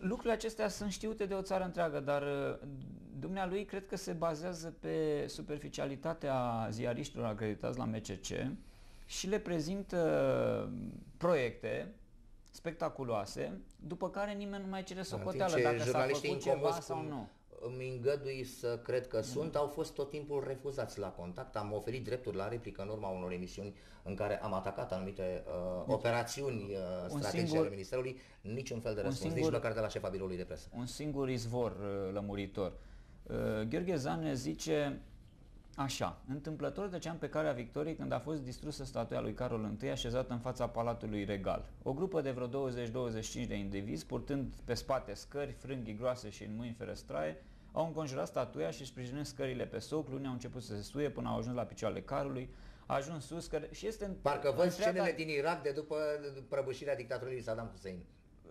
Lucrurile acestea sunt știute de o țară întreagă, dar uh, dumnealui cred că se bazează pe superficialitatea ziariștilor acreditați la MCC și le prezintă proiecte spectaculoase, după care nimeni nu mai cere socoteală dacă s-a făcut ceva sau nu îmi îngădui să cred că sunt, au fost tot timpul refuzați la contact. Am oferit drepturi la replică în urma unor emisiuni în care am atacat anumite uh, deci, operațiuni uh, strategice singur, ale Ministerului, niciun fel de răspuns, singur, nici măcar de la șefa biroului de presă. Un singur izvor uh, lămuritor. Uh, Gheorghe Zane zice Așa, întâmplător de ceam pe care a Victoriei când a fost distrusă statuia lui Carol I așezată în fața Palatului Regal. O grupă de vreo 20-25 de indivizi, purtând pe spate scări, frânghii groase și în mâini ferestraie, au înconjurat statuia și sprijinând scările pe soclu, unii au început să se suie până au ajuns la picioarele carului, a ajuns sus că, și este în, Parcă văd scenele din Irak de după prăbușirea dictatorului Saddam Hussein.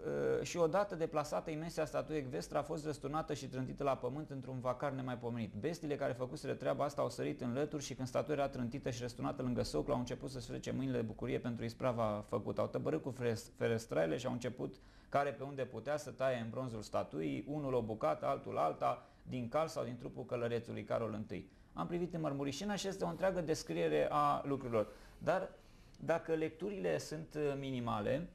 Uh, și odată deplasată imensia statuie Vestra a fost răsturnată și trântită la pământ într-un vacar nemaipomenit. Bestile care făcuseră treaba asta au sărit în lături și când statuia era trântită și răsturnată lângă soclu au început să frece mâinile de bucurie pentru isprava făcută. Au tăbărât cu ferestrele și au început care pe unde putea să taie în bronzul statuii, unul o bucată, altul alta, din cal sau din trupul călărețului Carol I. Am privit în mărmurișina și este o întreagă descriere a lucrurilor. Dar dacă lecturile sunt minimale,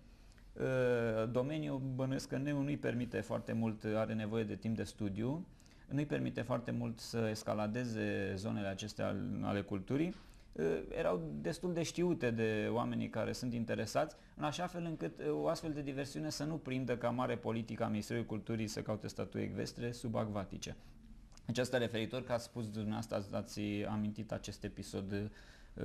Uh, domeniul bănuiesc că neu nu-i permite foarte mult, are nevoie de timp de studiu, nu-i permite foarte mult să escaladeze zonele acestea ale culturii, uh, erau destul de știute de oamenii care sunt interesați, în așa fel încât uh, o astfel de diversiune să nu prindă ca mare politică a Ministerului Culturii să caute statui ecvestre subacvatice. Deci asta referitor că ați spus dumneavoastră, ați amintit acest episod uh,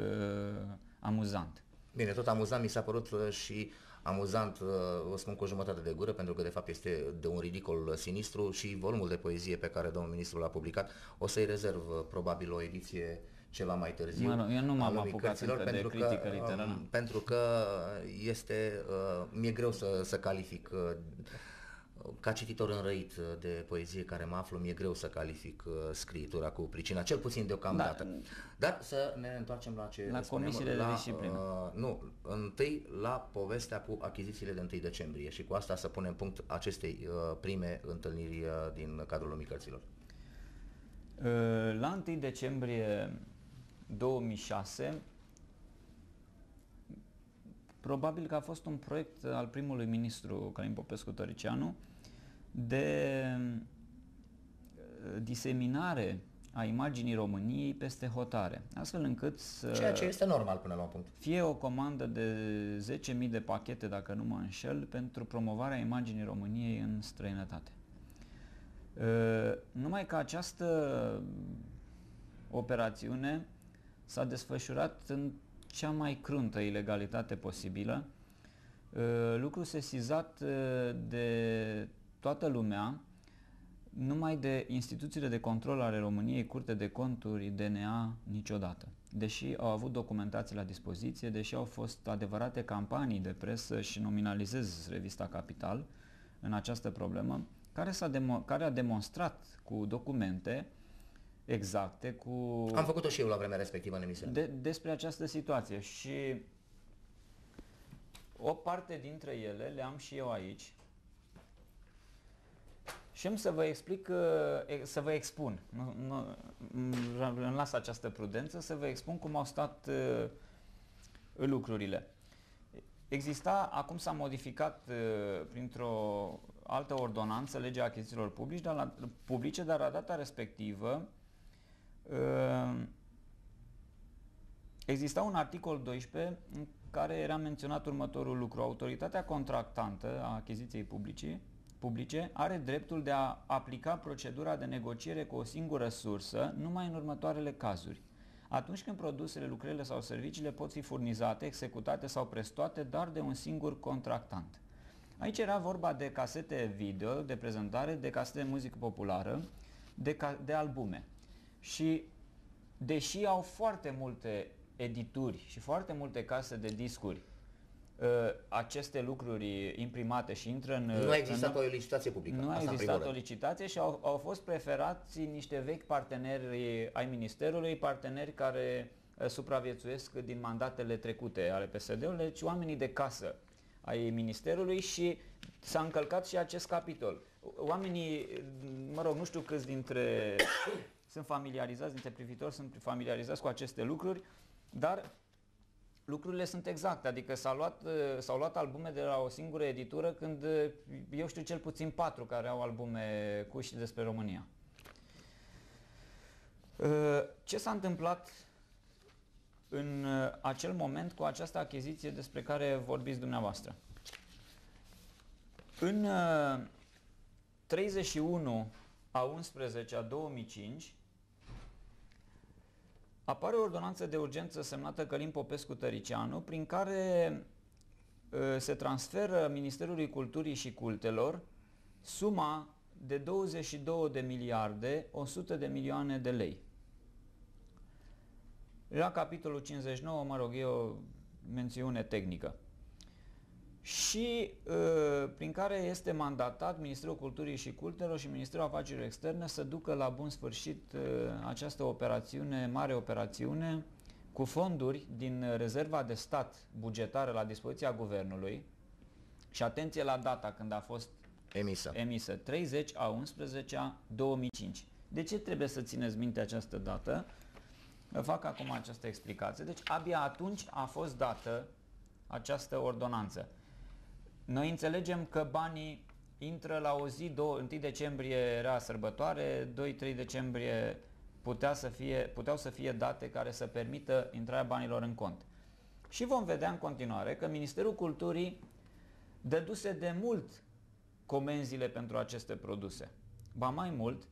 amuzant. Bine, tot amuzant mi s-a părut și amuzant, uh, o spun cu o jumătate de gură, pentru că de fapt este de un ridicol sinistru și volumul de poezie pe care domnul ministru l-a publicat, o să-i rezerv uh, probabil o ediție ceva mai târziu. Mă, eu nu m-am apucat încă pentru de critică că, literară. Um, pentru că este, uh, mi-e greu să, să calific uh, ca cititor înrăit de poezie care mă aflu, mi-e greu să calific uh, scritura cu pricina, cel puțin deocamdată. Da. Dar să ne întoarcem la ce La comisiile de disciplină. Uh, nu, întâi la povestea cu achizițiile de 1 decembrie și cu asta să punem punct acestei uh, prime întâlniri uh, din cadrul lumii cărților. Uh, la 1 decembrie 2006 Probabil că a fost un proiect al primului ministru Călin Popescu Tăricianu de uh, diseminare a imaginii României peste hotare, astfel încât să... Ceea ce este normal până la un punct. Fie o comandă de 10.000 de pachete, dacă nu mă înșel, pentru promovarea imaginii României în străinătate. Uh, numai că această operațiune s-a desfășurat în cea mai cruntă ilegalitate posibilă, uh, lucru sesizat uh, de toată lumea, numai de instituțiile de control ale României, Curte de Conturi, DNA, niciodată. Deși au avut documentații la dispoziție, deși au fost adevărate campanii de presă și nominalizez revista Capital în această problemă, care, s-a demo- care a demonstrat cu documente uh, exacte cu... Am făcut-o și eu la vremea respectivă în emisiune. De, despre această situație și o parte dintre ele le am și eu aici și am să vă explic, uh, să vă expun, nu, nu, îmi las această prudență, să vă expun cum au stat uh, lucrurile. Exista, acum s-a modificat uh, printr-o altă ordonanță legea achizițiilor publice, dar la, publice, dar la data respectivă Ehm, exista un articol 12 în care era menționat următorul lucru. Autoritatea contractantă a achiziției publice, publice are dreptul de a aplica procedura de negociere cu o singură sursă numai în următoarele cazuri. Atunci când produsele, lucrările sau serviciile pot fi furnizate, executate sau prestoate doar de un singur contractant. Aici era vorba de casete video, de prezentare, de casete de muzică populară, de, de albume. Și deși au foarte multe edituri și foarte multe case de discuri, uh, aceste lucruri imprimate și intră în... Nu a existat în, o licitație publică. Nu a existat o licitație și au, au fost preferați niște vechi parteneri ai Ministerului, parteneri care uh, supraviețuiesc din mandatele trecute ale PSD-ului, deci oamenii de casă ai Ministerului și s-a încălcat și acest capitol. Oamenii, mă rog, nu știu câți dintre sunt familiarizați, dintre privitori sunt familiarizați cu aceste lucruri, dar lucrurile sunt exacte, adică s-au luat, s-au luat albume de la o singură editură când eu știu cel puțin patru care au albume cu și despre România. Ce s-a întâmplat în acel moment cu această achiziție despre care vorbiți dumneavoastră? În 31 a 11 a 2005 apare o ordonanță de urgență semnată Călim Popescu Tăricianu prin care ă, se transferă Ministerului Culturii și Cultelor suma de 22 de miliarde 100 de milioane de lei. La capitolul 59, mă rog, e o mențiune tehnică și uh, prin care este mandatat Ministerul Culturii și Cultelor și Ministerul Afacerilor Externe să ducă la bun sfârșit uh, această operațiune, mare operațiune, cu fonduri din rezerva de stat bugetară la dispoziția Guvernului și atenție la data când a fost emisă, emisă 30 a 11 a 2005. De ce trebuie să țineți minte această dată? Fac acum această explicație. Deci abia atunci a fost dată această ordonanță. Noi înțelegem că banii intră la o zi, 2, 1 decembrie era sărbătoare, 2-3 decembrie putea să fie, puteau să fie date care să permită intrarea banilor în cont. Și vom vedea în continuare că Ministerul Culturii dăduse de mult comenzile pentru aceste produse. Ba mai mult,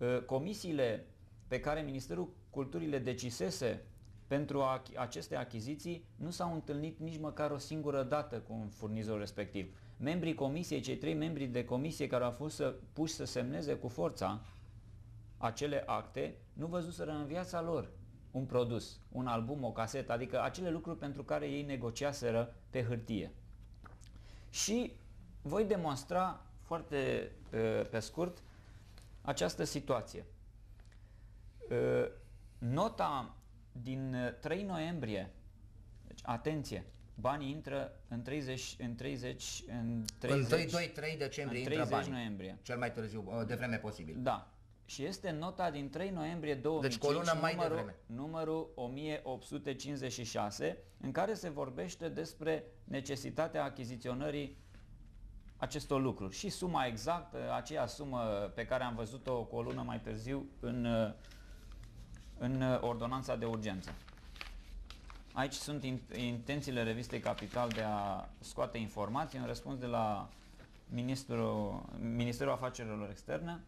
ă, comisiile pe care Ministerul Culturii le decisese pentru aceste achiziții nu s-au întâlnit nici măcar o singură dată cu un furnizor respectiv. Membrii comisiei, cei trei membri de comisie care au fost să, puși să semneze cu forța acele acte, nu văzuseră în viața lor un produs, un album, o casetă, adică acele lucruri pentru care ei negociaseră pe hârtie. Și voi demonstra foarte pe scurt această situație. Nota din 3 uh, noiembrie, deci atenție, banii intră în 30, în 30, în 30, în 2, 3 decembrie în 30 intră banii. noiembrie. Cel mai târziu, uh, de vreme posibil. Da. Și este nota din 3 noiembrie 2005, deci, coluna mai numărul, devreme. numărul 1856, în care se vorbește despre necesitatea achiziționării acestor lucruri. Și suma exactă, aceea sumă pe care am văzut-o cu o lună mai târziu în uh, în uh, ordonanța de urgență. Aici sunt intențiile revistei Capital de a scoate informații în răspuns de la Ministrul, Ministerul Afacerilor Externe